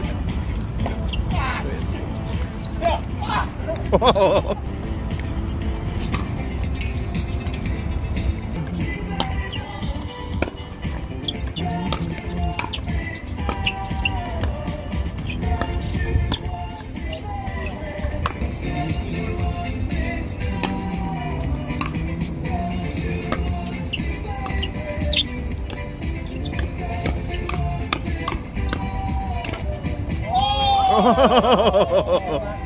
push. Oh,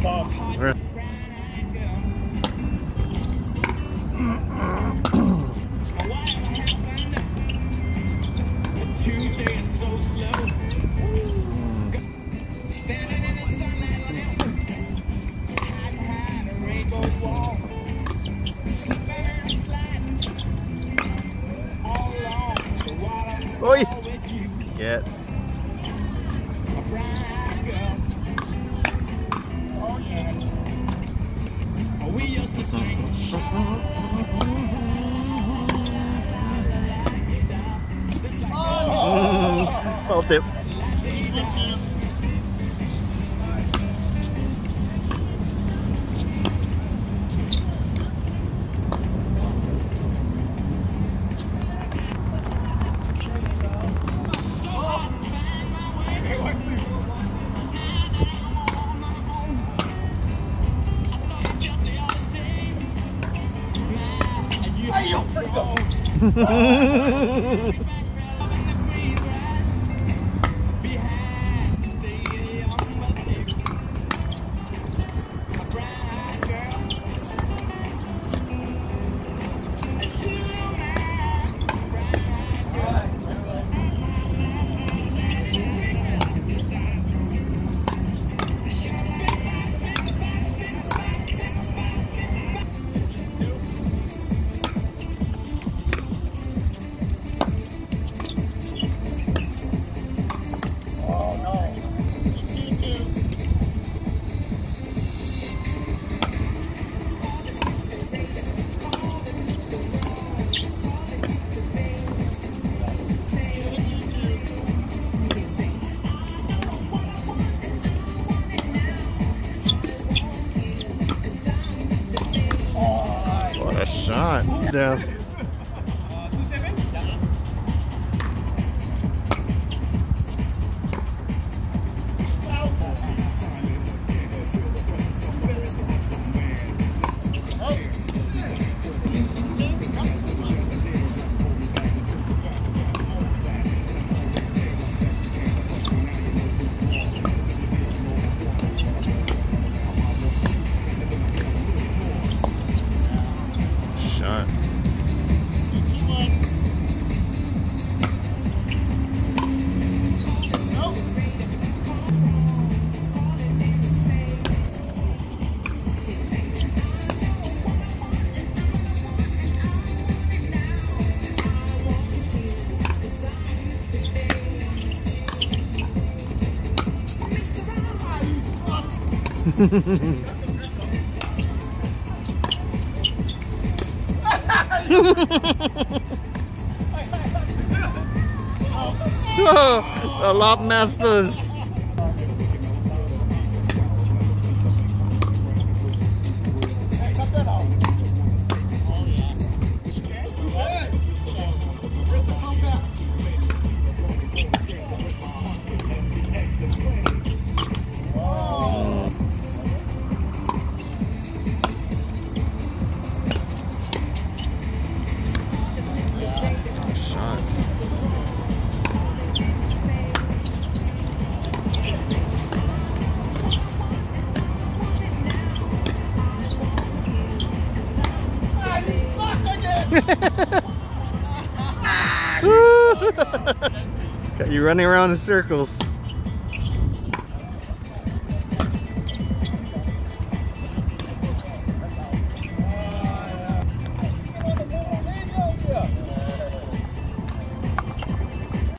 tough. Tuesday and so slow. Standing in the sunlight, like hiding behind a rainbow wall. Slipping and sliding all along the water. Oi. with we used to sing. Felt it. Oh, no. What a shot. Yeah. The Lob Masters. Got you running around in circles.